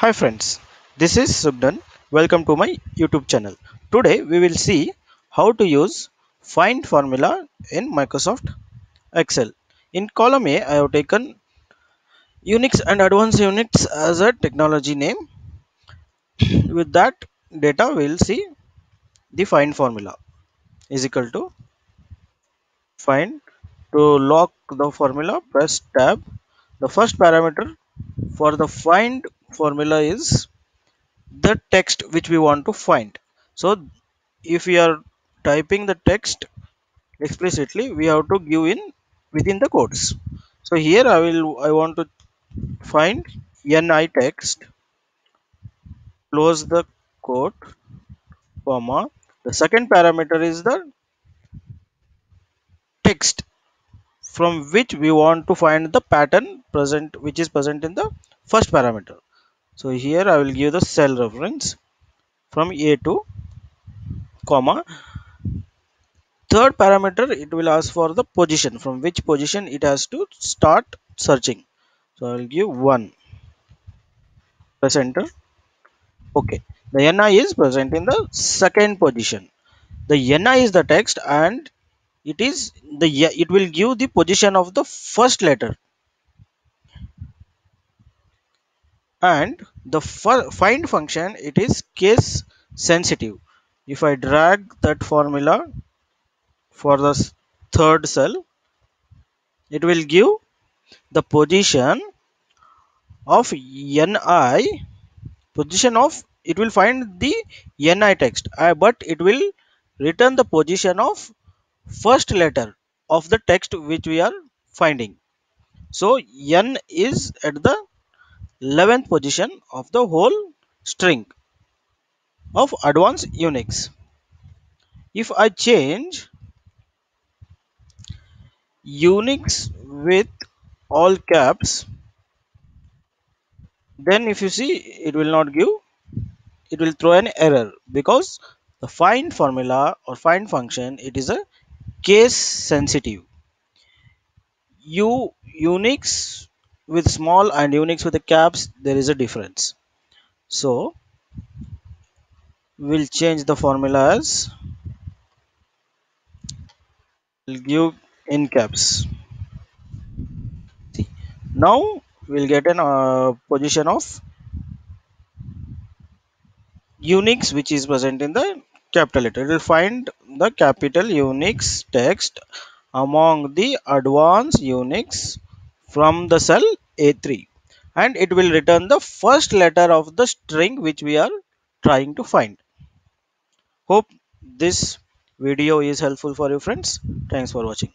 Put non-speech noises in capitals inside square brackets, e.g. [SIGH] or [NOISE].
Hi friends, this is Sugnan. Welcome to my YouTube channel. Today we will see how to use find formula in Microsoft Excel. In column A, I have taken Unix and Advanced Unix as a technology name. [CLEARS THROAT] With that data, we will see the find formula is equal to find. To lock the formula, press tab. The first parameter for the find formula is the text which we want to find. So if we are typing the text explicitly we have to give in within the quotes so here i will i want to find ni text close the quote comma. The second parameter is the text from which we want to find the pattern present which is present in the first parameter so here i will give the cell reference from a to comma third parameter it will ask for the position. From which position it has to start searching. So i will give 1 press enter okay. The ni is present in the second position. The ni is the text and it is the it will give the position of the first letter. And the find function it is case sensitive. If I drag that formula for the third cell it will give the position of ni position of it will find the ni text. Uh, but it will return the position of first letter of the text which we are finding. So n is at the 11th position of the whole string of advanced Unix. If I change Unix with all caps, then if you see it will not give, it will throw an error because the find formula or find function it is a case sensitive. You Unix with small and Unix with the caps there is a difference. So we'll change the formula as we'll give in caps. See, now we'll get an uh, position of unix which is present in the capital letter. It will find the capital unix text among the advanced unix from the cell a3 and it will return the first letter of the string which we are trying to find Hope this video is helpful for you friends. Thanks for watching.